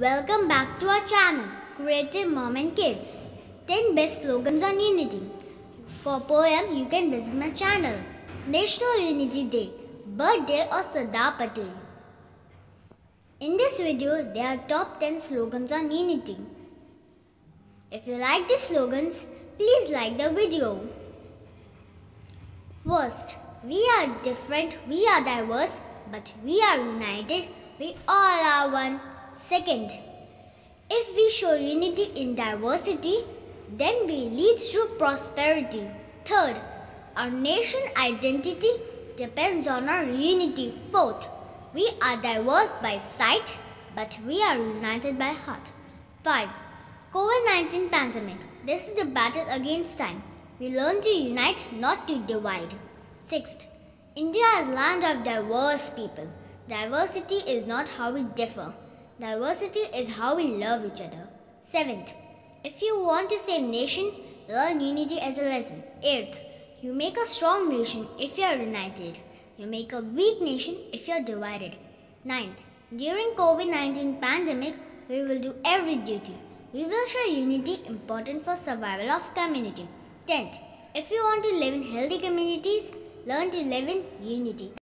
Welcome back to our channel, Creative Mom and Kids. 10 best slogans on unity. For poem, you can visit my channel. National Unity Day, birthday of Sardar Patel. In this video, there are top 10 slogans on unity. If you like the slogans, please like the video. First, we are different, we are diverse, but we are united, we all are one. Second, if we show unity in diversity, then we lead to prosperity. Third, our nation identity depends on our unity. Fourth, we are diverse by sight, but we are united by heart. 5. COVID-19 pandemic. This is the battle against time. We learn to unite, not to divide. Sixth, India is land of diverse people. Diversity is not how we differ. Diversity is how we love each other. Seventh, if you want to save nation, learn unity as a lesson. Eighth, you make a strong nation if you are united. You make a weak nation if you are divided. Ninth, during COVID-19 pandemic, we will do every duty. We will show unity important for survival of community. Tenth, if you want to live in healthy communities, learn to live in unity.